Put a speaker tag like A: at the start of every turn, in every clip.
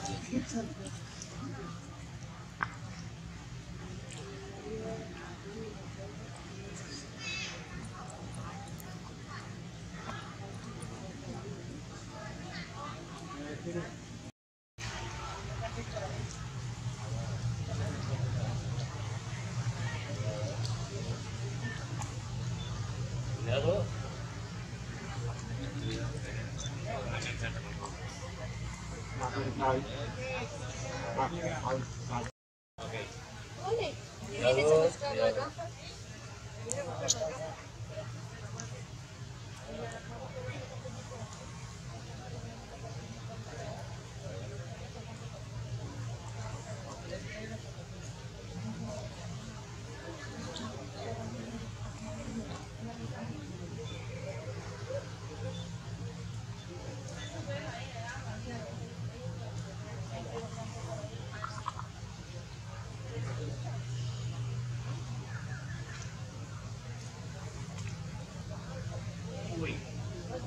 A: 嗯。Okay.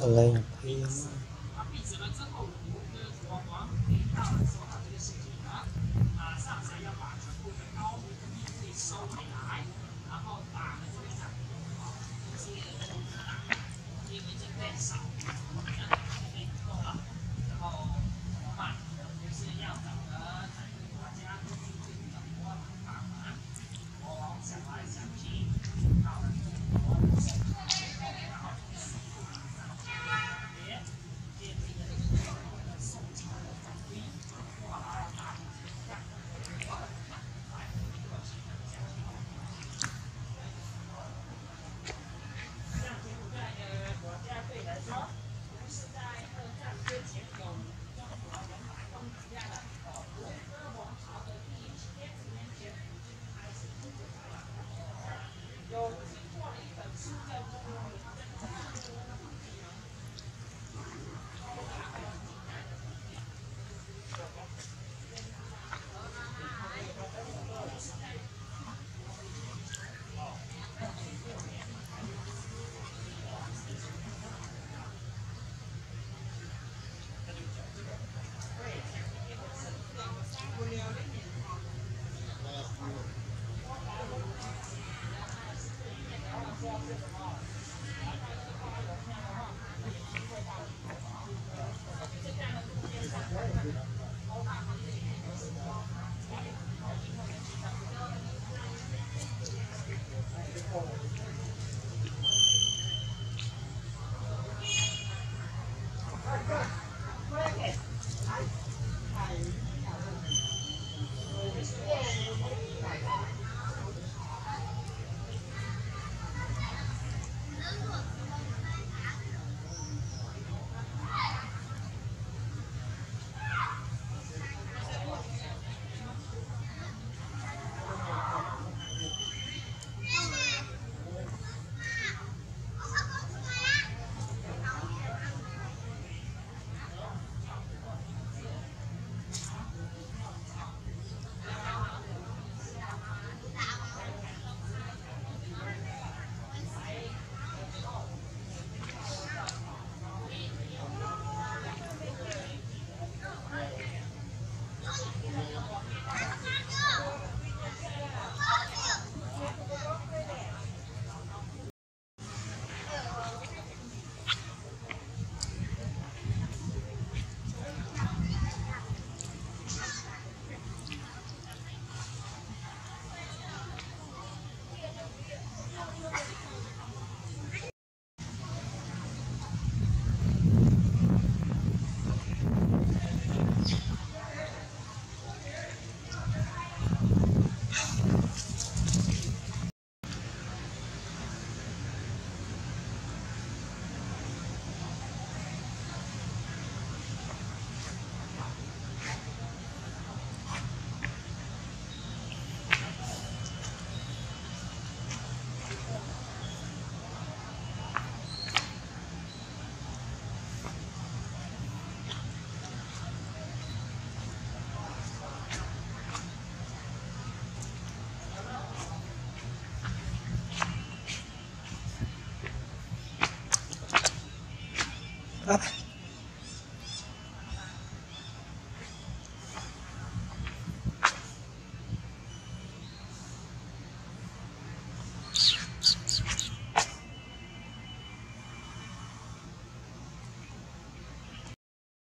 A: 回来，然后安排